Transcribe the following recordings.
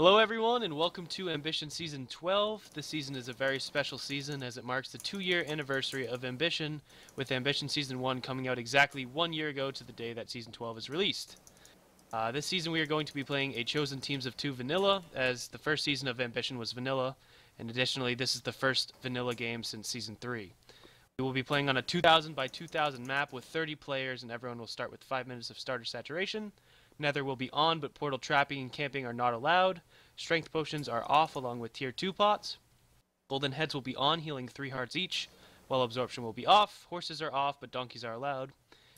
Hello, everyone, and welcome to Ambition Season 12. This season is a very special season as it marks the two year anniversary of Ambition, with Ambition Season 1 coming out exactly one year ago to the day that Season 12 is released. Uh, this season, we are going to be playing a chosen teams of two vanilla, as the first season of Ambition was vanilla, and additionally, this is the first vanilla game since Season 3. We will be playing on a 2000 by 2000 map with 30 players, and everyone will start with 5 minutes of starter saturation. Nether will be on, but portal trapping and camping are not allowed. Strength potions are off along with tier 2 pots. Golden heads will be on, healing 3 hearts each, while absorption will be off. Horses are off, but donkeys are allowed.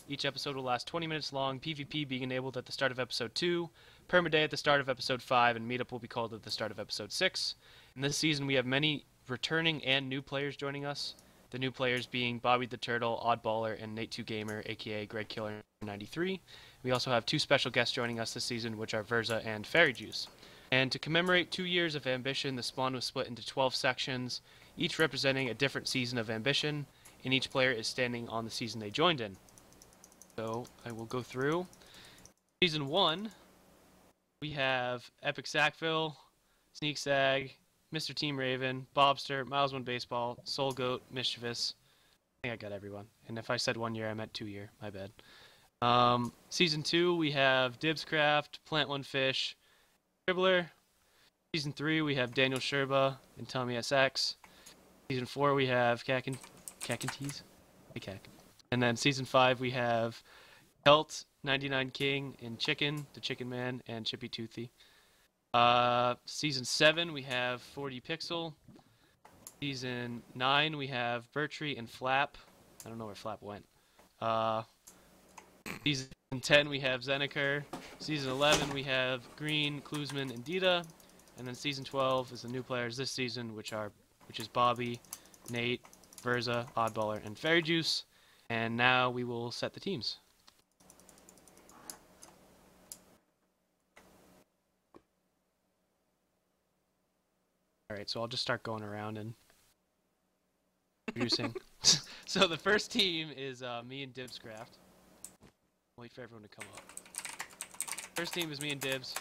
Each episode will last 20 minutes long, PvP being enabled at the start of episode 2, permaday at the start of episode 5, and meetup will be called at the start of episode 6. In this season, we have many returning and new players joining us. The new players being Bobby the Turtle, Oddballer, and Nate2 Gamer, aka Greg Killer 93. We also have two special guests joining us this season, which are Verzuh and Fairy Juice. And to commemorate two years of Ambition, the spawn was split into 12 sections, each representing a different season of Ambition, and each player is standing on the season they joined in. So I will go through. Season 1, we have Epic Sackville, Sneak Sag, Mr. Team Raven, Bobster, Miles One Baseball, SolGoat, Mischievous. I think I got everyone. And if I said one year, I meant two year. My bad. Um, season two, we have Dibzcraft, Plant One Fish, Dribbler. Season three, we have Daniel Sherba and Tommy SX. Season four, we have Kakin, Kakintees, hey Kak. And then season five, we have Kelt, 99 King, and Chicken, the Chicken Man, and Chippy Toothy. Uh, season seven, we have 4D Pixel. Season nine, we have Bertree and Flap. I don't know where Flap went. Uh, Season 10 we have Zenniker. Season 11 we have Green, Kloosman, and Dita. And then season 12 is the new players this season, which are which is Bobby, Nate, Verzuh, Oddballer, and Fairy Juice. And now we will set the teams. Alright, so I'll just start going around and introducing. so the first team is uh, me and Dibzcraft. Wait for everyone to come up. First team is me and Dibs.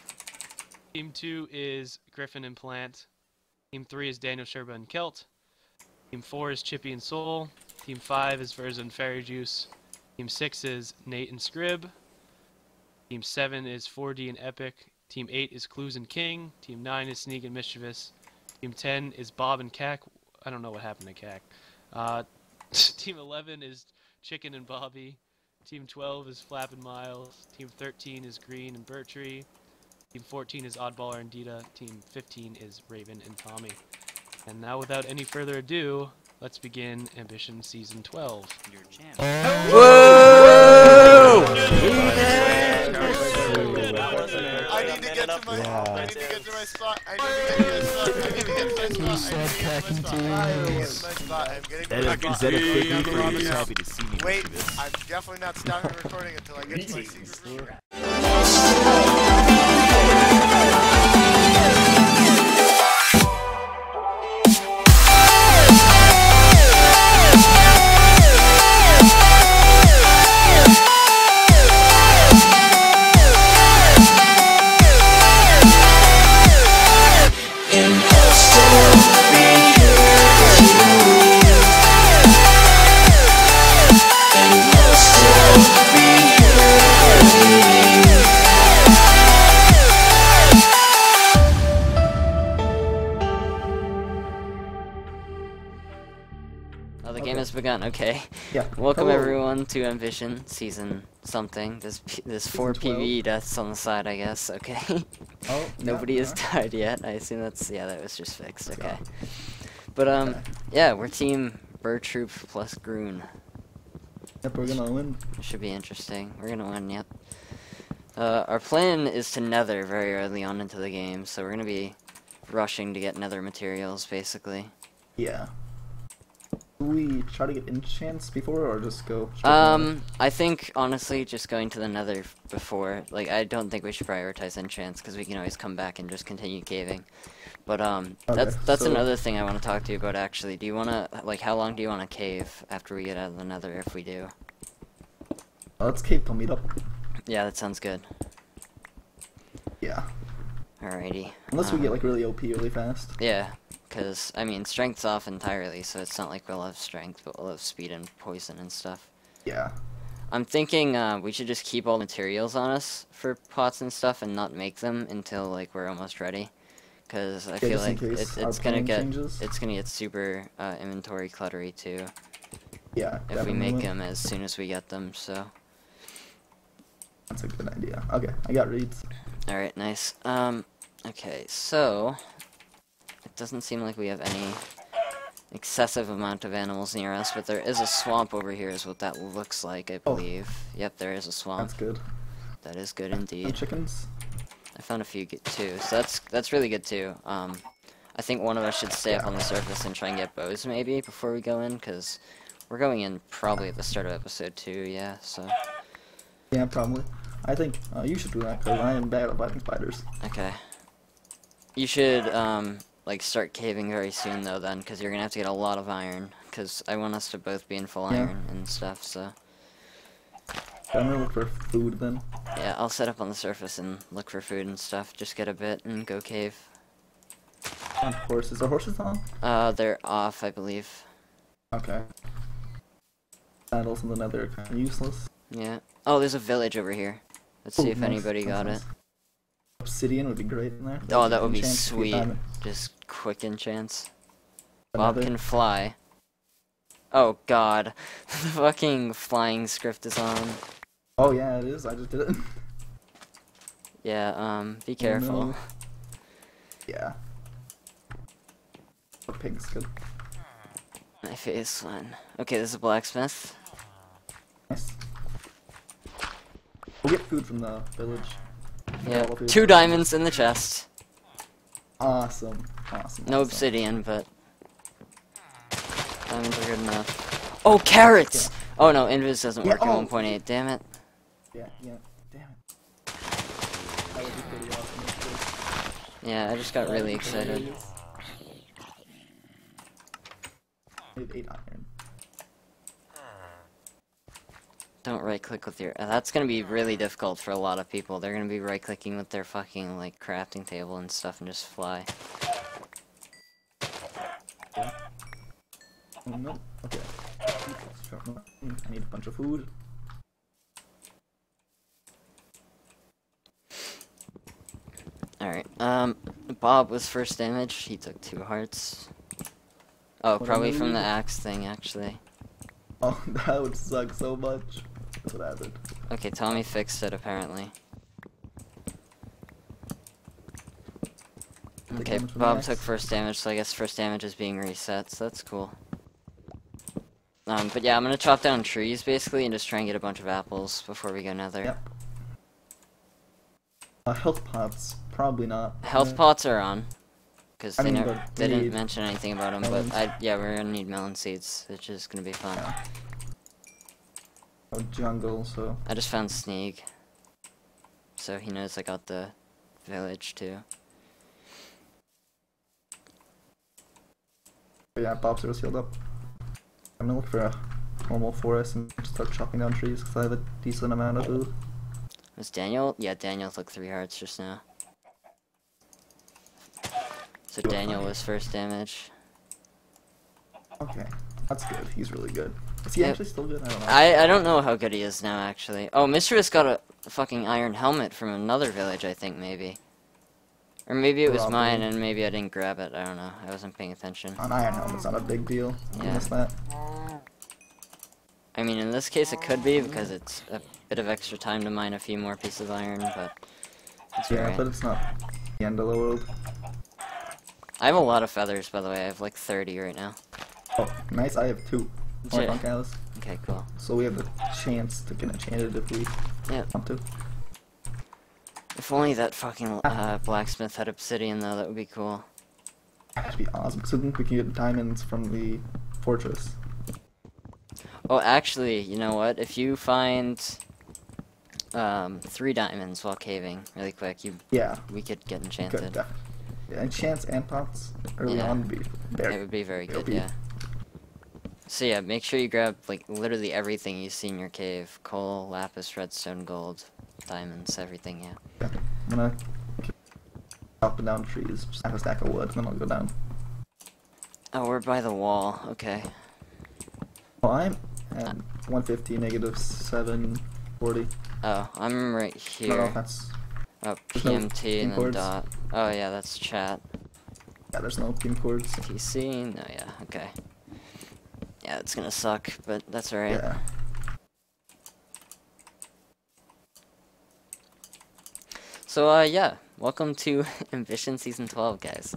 Team 2 is Griffin and Plant. Team 3 is Daniel Sherba and Kelt. Team 4 is Chippy and Sol. Team 5 is Verzuh and Fairy Juice. Team 6 is Nate and Scrib. Team 7 is 4D and Epic. Team 8 is Clues and King. Team 9 is Sneak and Mischievous. Team 10 is Bob and Cack. I don't know what happened to Cack. Uh, team 11 is Chicken and Bobby. Team 12 is Flap and Miles. Team 13 is Green and Bertree. Team 14 is Oddballer and Dita. Team 15 is Raven and Tommy. And now, without any further ado, let's begin Ambition Season 12. Your channel. Whoa! I need to get to my. I need to get to my spot. I need to get to my spot. I need to get to my spot. I need to get to my spot. I'm getting to my That is, is spot. that a quick I'm for on you? the Just spot. happy to see me. Wait, I'm definitely not stopping recording until I get to my secret room. Begun. Okay. Yeah. Welcome Hello. everyone to Ambition season something. There's P- there's four 12. PvE deaths on the side, I guess. Okay. Oh, Nobody yeah, has died yet. I assume that's yeah, that was just fixed. Okay. But um, Okay. yeah, we're team Bird Troop plus Groon. Yep, we're gonna win. It should be interesting. We're gonna win. Yep. Uh, our plan is to nether very early on into the game, so we're gonna be rushing to get nether materials, basically. Yeah. Do we try to get enchants before, or just go? Um, I think honestly, just going to the Nether before, like, I don't think we should prioritize enchants because we can always come back and just continue caving. But um, that's Okay, that's so- another thing I want to talk to you about. Actually, do you want to like how long do you want to cave after we get out of the Nether? If we do, Uh, let's cave till meet up. yeah, that sounds good. Yeah. Alrighty. Unless we um, get like really OP really fast. Yeah, because, I mean, strength's off entirely, so it's not like we'll have strength, but we'll have speed and poison and stuff. Yeah. I'm thinking uh, we should just keep all materials on us for pots and stuff and not make them until, like, we're almost ready. Because I Yeah, feel like it, it's gonna get changes. it's gonna get super uh, inventory cluttery too Yeah. if we make them as soon as we get them. So, That's a good idea. Okay, I got reeds. All right, nice. Um, okay, so it doesn't seem like we have any excessive amount of animals near us, but there is a swamp over here, is what that looks like, I Oh. believe. Yep, there is a swamp. That's good. That is good And indeed. chickens. I found a few too, so that's that's really good too. Um, I think one of us should stay up on the surface and try and get bows maybe before we go in, because we're going in probably at the start of episode two. Yeah, so Yeah, probably. I think uh, you should do that because I am bad at fighting spiders. okay. You should um like start caving very soon though, then, because you're gonna have to get a lot of iron. Because I want us to both be in full Yeah. iron and stuff. So I'm gonna look for food then. yeah, I'll set up on the surface and look for food and stuff. Just get a bit and go cave. On horses. Are horses on? Uh, they're off, I believe. Okay. Saddles in the nether are kind of useless. Yeah. Oh, there's a village over here. Let's see Ooh, if nice, anybody that's got nice. it. Obsidian would be great in there. Oh, that would be Enchant to create sweet. Just quick enchants. Bob Another- can fly. Oh god. the fucking flying script is on. Oh yeah, it is. I just did it. Yeah, um, be Oh, careful. no. yeah. Oh, pig's good. My face one. Okay, there's a blacksmith. Nice. We'll get food from the village. Yeah, two diamonds in the chest. Awesome. Awesome. No awesome. obsidian, but diamonds are good enough. Oh, carrots! Oh no, invis doesn't Yeah, work oh. at 1.8. Damn it. Yeah, yeah. Damn it. That would be pretty awesome. Yeah, I just got really excited. hilarious. We have eight iron. Don't right click with your. Uh, that's gonna be really difficult for a lot of people. They're gonna be right clicking with their fucking like crafting table and stuff and just fly. No. Okay. I need a bunch of food. Alright, um, Bob was first damage. He took two hearts. Oh, What probably from the axe thing, actually. Oh, that would suck so much. That's what happened. Okay, Tommy fixed it, apparently. Okay, damage from the Bob took first damage, so I guess first damage is being reset, so that's cool. Um, but yeah, I'm gonna chop down trees, basically, and just try and get a bunch of apples before we go nether. Yep. Uh, health pots, probably not. Health Uh, pots are on. Because they, mean, never, they didn't mention anything about them, melons. but I, yeah, we're gonna need melon seeds, which is gonna be fun. Yeah. Oh, jungle, so. I just found Sneak. So he knows I got the village too. But yeah, Bob's are healed up. I'm gonna look for a normal forest and start chopping down trees because I have a decent amount of food. Was Daniel? Yeah, Daniel took three hearts just now. So Daniel was first damage. Okay, that's good. He's really good. Is he Yep. actually still good? I don't know. I I don't know how good he is now actually. Oh, Mistress got a fucking iron helmet from another village, I think maybe. Or maybe it was mine and maybe I didn't grab it. I don't know. I wasn't paying attention. An iron helmet's not a big deal. Yeah. miss that. I mean, in this case it could be because it's a bit of extra time to mine a few more pieces of iron, but it's Yeah, alright. but it's not the end of the world. I have a lot of feathers, by the way. I have like 30 right now. Oh, nice. I have two. Like on Callus. Okay, cool. So we have a chance to get enchanted if we Yeah. want to. If only that fucking uh, blacksmith had obsidian, though, that would be cool. That'd be awesome. So then we can get diamonds from the fortress. Oh, actually, you know what? If you find um, three diamonds while caving, really quick, you Yeah, we could get good. enchanted. Def- yeah, enchants and pots early Yeah. on would be It would be very good, be- yeah. So yeah, make sure you grab like literally everything you see in your cave: coal, lapis, redstone, gold, diamonds, everything. Yeah. I'm gonna chopping down trees. Just have a stack of wood, and then I'll go down. Oh, we're by the wall. Okay. Well, I'm at 150, negative 740. Oh, I'm right I don't know here. if that's. Oh, there's no PMT and then dot. Oh yeah, that's chat. Yeah, there's no beam cords. TC. No, yeah. Okay. Yeah, it's gonna suck, but that's alright. Yeah. So, uh, yeah, welcome to Ambition Season 12, guys.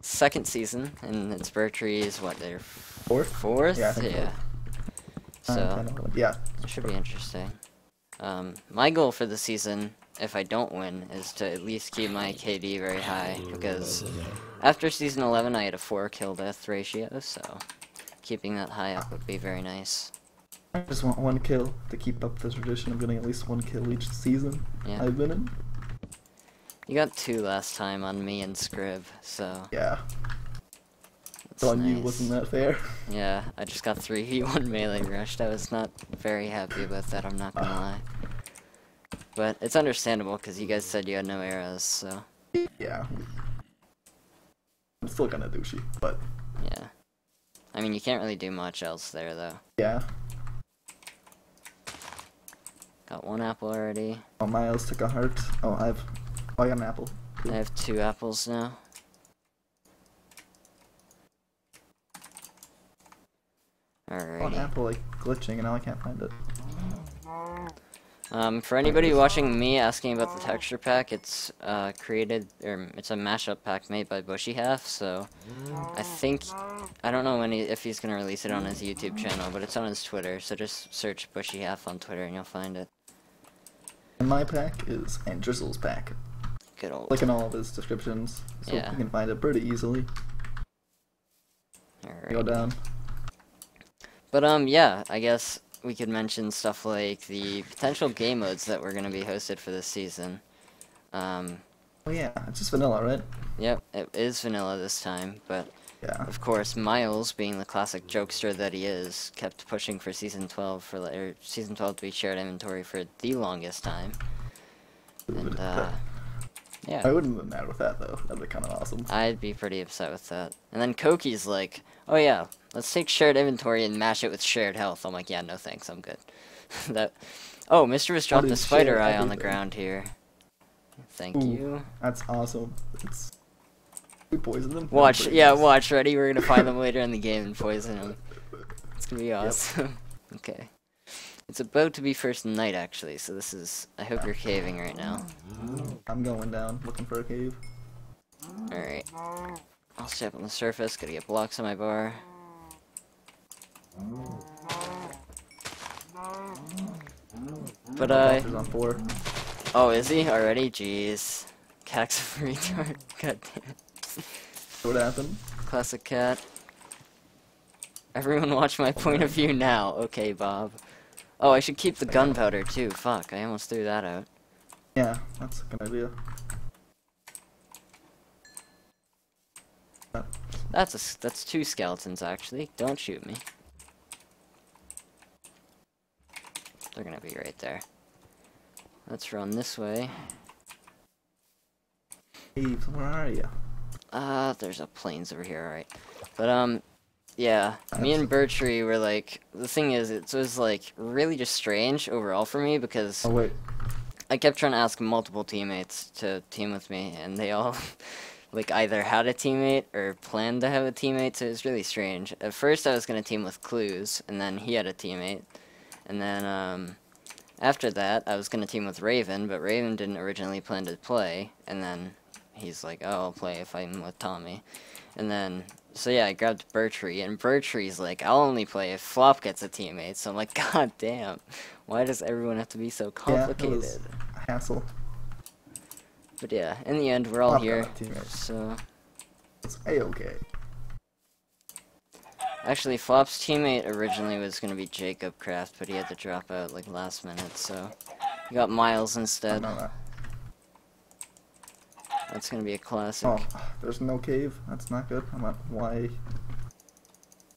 Second season, and it's Bertree's, what, their Fourth? fourth? Yeah, I think yeah. Nine, So, 10, 11. Yeah. it should be interesting. Um, my goal for the season, if I don't win, is to at least keep my KD very high, because after Season 11 I had a 4 kill death ratio, so keeping that high up would be very nice. I just want one kill to keep up the tradition of getting at least one kill each season Yeah. I've been in. You got two last time on me and Scrib, so Yeah. that's So on you wasn't that fair? Yeah, I just got 3v1 melee rushed. I was not very happy about that, I'm not gonna ah. lie. But it's understandable because you guys said you had no arrows, so yeah. I'm still kinda douchey, but yeah. I mean, you can't really do much else there, though. yeah. Got one apple already. Oh, Miles took a heart. Oh, I have. Oh, I got an apple. I have two apples now. Oh, an apple like glitching, and now I can't find it. Um, for anybody watching me asking about the texture pack, it's uh, created, or it's a mashup pack made by Bushy Half. So I think I don't know when he, if he's gonna release it on his YouTube channel, but it's on his Twitter. So just search Bushy Half on Twitter and you'll find it. And my pack is and Drizzle's pack. Good old. Like in all of his descriptions, so Yeah. you can find it pretty easily. Go down. But um, yeah, I guess we could mention stuff like the potential game modes that were gonna be hosted for this season. Um, Oh yeah, it's just vanilla, right? yep, it is vanilla this time, but Yeah. Of course, Miles, being the classic jokester that he is, kept pushing for season 12 for or season 12 to be shared inventory for the longest time. And uh, I wouldn't have been mad with that though. That'd be kind of awesome. I'd be pretty upset with that. And then Koki's like, "Oh yeah, let's take shared inventory and mash it with shared health." I'm like, "Yeah, no thanks, I'm good." that. Oh, Mischievous dropped a spider eye on the ground here. Thank Ooh. you. That's awesome. It's we poisoned them. Watch, yeah, nice. watch. Ready? We're gonna find them later in the game and poison them. It's gonna be awesome. okay. It's about to be first night, actually, so this is... I hope you're caving right now. I'm going down, looking for a cave. Alright. I'll stay up on the surface, gotta get blocks on my bar. But, uh... On four. Oh, is he? Already? Jeez. Cax a retard. God damn. What happened? Classic cat. Everyone watch my point of view now. Okay, Bob. Oh, I should keep the gunpowder too. Fuck, I almost threw that out. Yeah, that's a good idea. That's a, s- that's two skeletons actually. Don't shoot me. They're gonna be right there. Let's run this way. Caves, where are you? Uh, there's a plains over here, alright. But, um, yeah, me and Bertree were like, the thing is, it was like really just strange overall for me because Oh wait, I kept trying to ask multiple teammates to team with me, and they all like either had a teammate or planned to have a teammate. So it was really strange. At first, I was gonna team with Clues, and then he had a teammate, and then um, after that, I was gonna team with Raven, but Raven didn't originally plan to play, and then he's like, "Oh, I'll play if I'm with Tommy," and then. So yeah, I grabbed Bertree, and Bertree's like, I'll only play if Flop gets a teammate. So I'm like, God damn, why does everyone have to be so yeah, complicated? a hassle. But yeah, in the end, we're all Flop here. a. So It's a-okay. actually, Flop's teammate originally was gonna be Jacob Craft, but he had to drop out like last minute. So he got Miles instead. That's gonna be a classic. Oh, there's no cave. That's not good. I'm at why?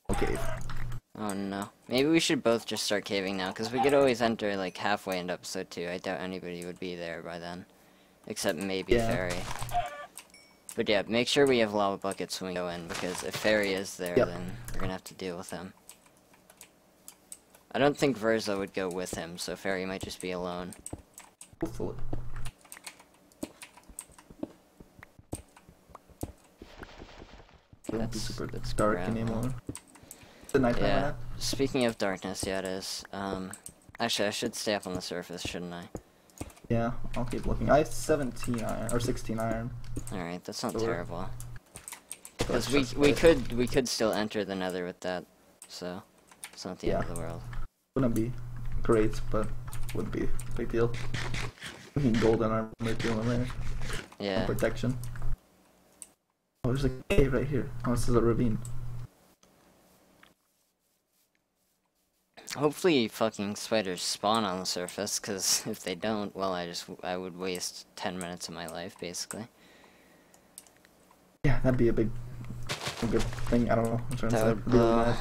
No cave. Oh no. Maybe we should both just start caving now, because we could always enter like halfway into episode two. I doubt anybody would be there by then, except maybe Yeah. Fairy. But yeah, make sure we have lava buckets when we go in, because if Fairy is there, Yep. then we're gonna have to deal with him. I don't think Verzuh would go with him, so Fairy might just be alone. Hopefully. Won't be super dark anymore. The nighttime Yeah. map? Speaking of darkness, yeah, it is. Um, actually, I should stay up on the surface, shouldn't I? Yeah, I'll keep looking. I have 17 iron, or 16 iron. Alright, that's not So terrible. Because we we could we could still enter the Nether with that, so it's not the end of the world. Wouldn't be great, but wouldn't be a big deal. Golden armor too in there. Yeah. Protection. Oh, there's a cave right here. Oh, this is a ravine. Hopefully, fucking spiders spawn on the surface. Because if they don't, well, I just I would waste ten minutes of my life basically. Yeah, that'd be a big, a good thing. I don't know. I'm trying That say. would blow. mad.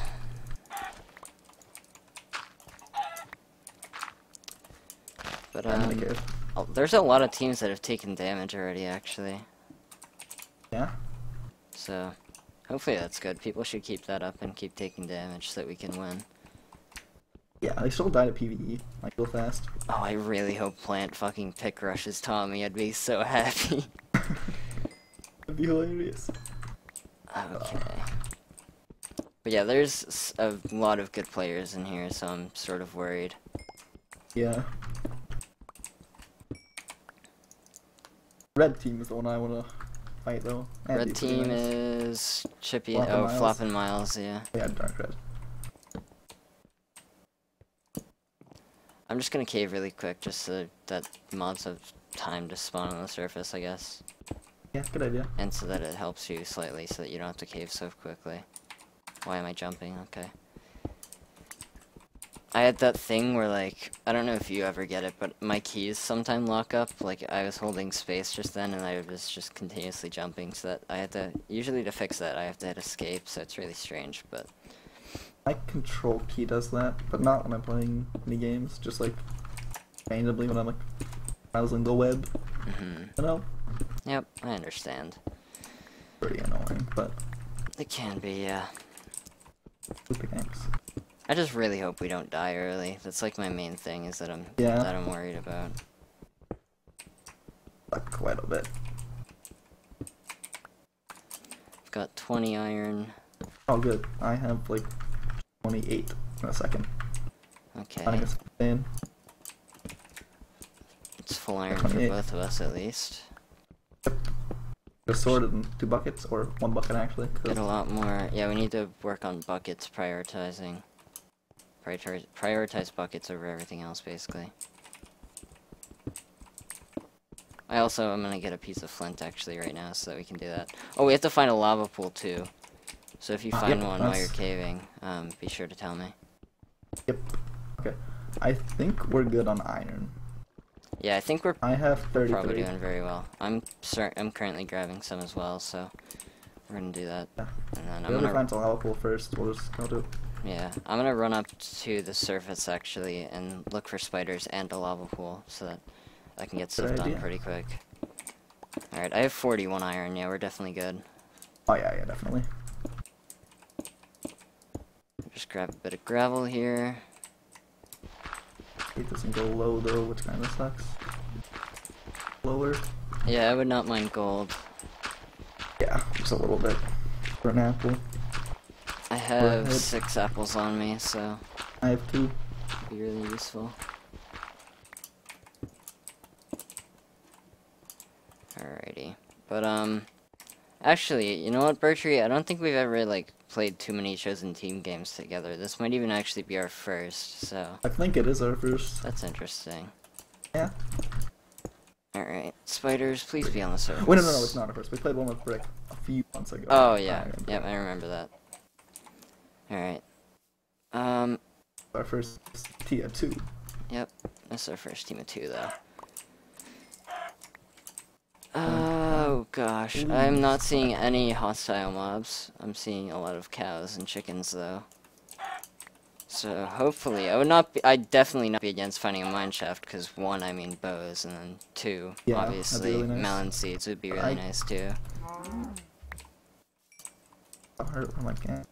But um, oh, there's a lot of teams that have taken damage already, actually. Yeah. So, hopefully that's good. People should keep that up and keep taking damage so that we can win. Yeah, they still died at PVE, like real fast. Oh, I really hope Plant fucking pick rushes Tommy. I'd be so happy. That'd be hilarious. okay. But yeah, there's a lot of good players in here, so I'm sort of worried. Yeah. Red team is the one I wanna fight though. That'd Red team nice. is Chippy. Oh, Miles. Floppin' Miles, yeah. Yeah, dark red. I'm just gonna cave really quick just so that mobs have time to spawn on the surface, I guess. Yeah, good idea. And so that it helps you slightly so that you don't have to cave so quickly. Why am I jumping? Okay. I had that thing where like, I don't know if you ever get it, but my keys sometimes lock up. Like I was holding space just then and I was just continuously jumping so that I had to, usually to fix that I have to hit escape so it's really strange, but My control key does that, but not when I'm playing any games. Just like randomly when I'm like browsing the web. mm -hmm. You know, Yep, I understand. pretty annoying, but It can be, yeah. super thanks. I just really hope we don't die early. That's like my main thing is that I'm Yeah. that I'm worried about. Like quite a bit. I've got 20 iron. Oh, good. I have like 28 in a second. Okay. I guess It's full iron for both of us at least. Just sorted in two buckets, or one bucket actually. Get a lot more. Yeah, we need to work on buckets prioritizing. Prioritize, prioritize buckets over everything else, basically. I also am gonna get a piece of flint actually right now so that we can do that. Oh, we have to find a lava pool too. So if you Ah, find yep, one while you're caving, um, be sure to tell me. Yep. Okay. I think we're good on iron. Yeah, I think we're I have 33. probably doing very well. I'm I'm currently grabbing some as well, so we're gonna do that. Yeah. And then I'm gonna find a lava pool first, we'll just go to it. Yeah, I'm gonna run up to the surface actually and look for spiders and a lava pool so that I can get stuff done idea. pretty quick. Alright, I have 41 iron, yeah, we're definitely good. Oh yeah, yeah, definitely. Just grab a bit of gravel here. It doesn't go low though, which kind of sucks. Lower. Yeah, I would not mind gold. Yeah, just a little bit for an apple. I have six apples on me, so I have two. be really useful. Alrighty. But, um, actually, you know what, Bertree? I don't think we've ever, like, played too many chosen team games together. This might even actually be our first, so I think it is our first. that's interesting. Yeah. Alright, spiders, please be on the surface. Wait, no, no, no, it's not our first. We played one with Brick a few months ago. Oh, I yeah. Yep, I remember that. Alright. Um, Our first team of 2. Yep. That's our first team of two, though. Oh gosh, I'm not seeing any hostile mobs. I'm seeing a lot of cows and chickens, though. So hopefully, I would not be. I'd definitely not be against finding a mine shaft because one, I mean bows, and then two, Yeah, obviously really nice. melon seeds would be really I- nice too. I hurt my camp.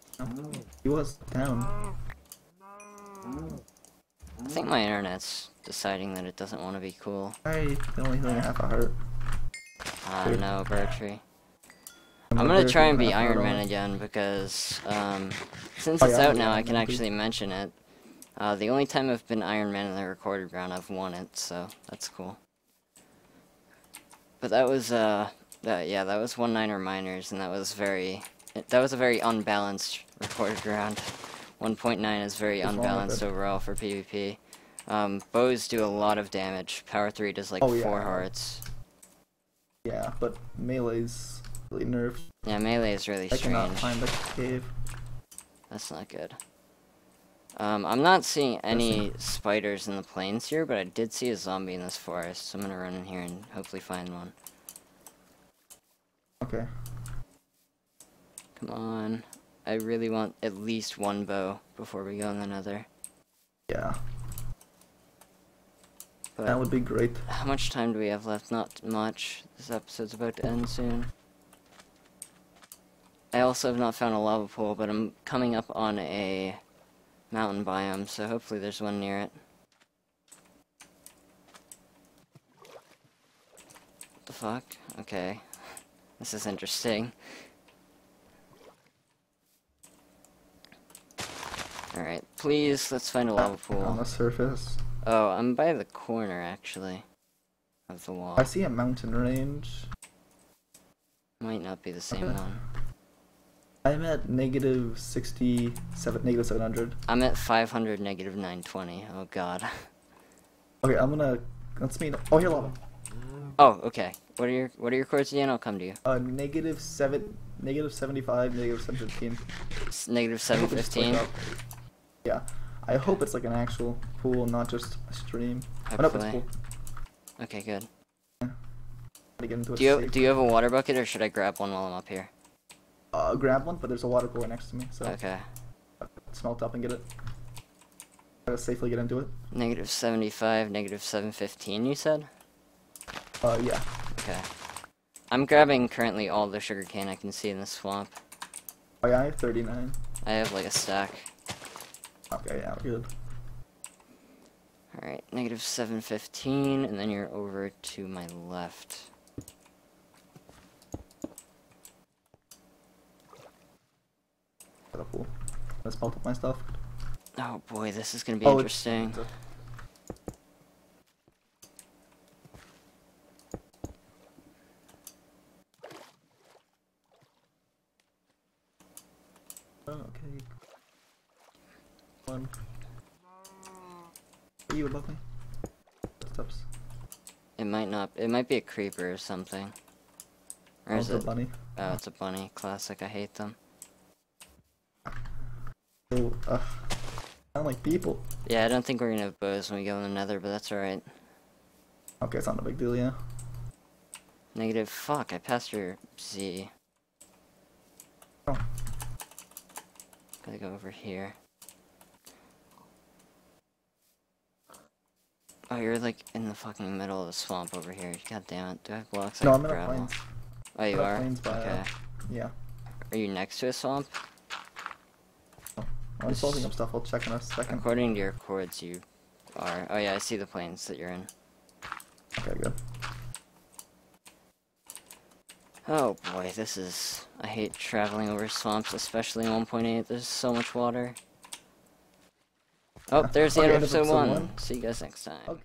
He was down. I think my internet's deciding that it doesn't want to be cool. I the only thing I have a heart. Ah, Weird. no, Bertree. I'm I'm gonna try and be Iron Man on. again because um, since Oh, it's yeah, out now, I can actually mention it. Uh, the only time I've been Iron Man in the recorded round, I've won it, so that's cool. But that was uh, that yeah, that was one niner Miners, and that was very, that was a very unbalanced recorded round. 1.9 is very What's wrong with unbalanced overall for PvP. Um, bows do a lot of damage. Power 3 does like Oh, yeah. 4 hearts. Yeah, but melee's really nerfed. Yeah, melee is really I cannot find the cave. That's not good. Um, I'm not seeing any spiders in the plains here, but I did see a zombie in this forest, so I'm gonna run in here and hopefully find one. Okay. Come on. I really want at least one bow before we go in the nether. Yeah, But that would be great. how much time do we have left? Not much. This episode's about to end soon. I also have not found a lava pool, but I'm coming up on a mountain biome, so hopefully there's one near it. What the fuck? Okay. This is interesting. Alright, please, let's find a lava pool. On the surface. Oh, I'm by the corner, actually. Of the wall. I see a mountain range. Might not be the same Okay. one. I'm at negative 67, negative 700. I'm at 500, negative 920. Oh god. Okay, I'm gonna, let's meet, oh here lava. Oh, okay. What are your What are your chords again? I'll come to you. Uh, negative 7, negative 75, negative 715. It's negative I hope it's split 715. Yeah, I hope it's like an actual pool, not just a stream. I hope it's Hopefully. cool. Okay, good. To get into it Do you safe. Do you have a water bucket, or should I grab one while I'm up here? Uh, grab one, but there's a water cooler next to me, so Okay. smelt up and get it. Gotta safely get into it. Negative 75, negative 715. You said. Uh, yeah. Okay. I'm grabbing currently all the sugarcane I can see in the swamp. Oh yeah, I have 39. I have like a stack. Okay, yeah, good. Alright, negative 715, and then you're over to my left. Got a. Let's melt up my stuff. Oh boy, this is gonna be Oh, it's- interesting. it's a- Oh, okay. One. Are you above me? Steps. It might not. It might be a creeper or something. Or Oh, is the it? bunny. Oh, it's a bunny. Classic. I hate them. Oh, uh, I don't like people. Yeah, I don't think we're gonna have bows when we go in the nether, but that's alright. Okay, it's not a big deal, yeah. Negative. Fuck, I passed your Z. Oh. Gotta go over here. Oh, you're like in the fucking middle of the swamp over here. God damn it. Do I have blocks No, I'm in a grab? plains. Oh, you a are? plains uh, Okay. biome. Yeah. Are you next to a swamp? Oh, I'm salting up stuff. I'll check in a second. According to your chords, you are. Oh yeah, I see the plains that you're in. Okay, good. Oh boy, this is. I hate traveling over swamps, especially 1.8. There's so much water. Oh, there's the end of episode episode 1. one. See you guys next time. Okay.